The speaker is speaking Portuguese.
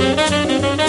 Música